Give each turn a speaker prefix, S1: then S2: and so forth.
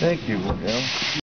S1: Thank you, Miguel.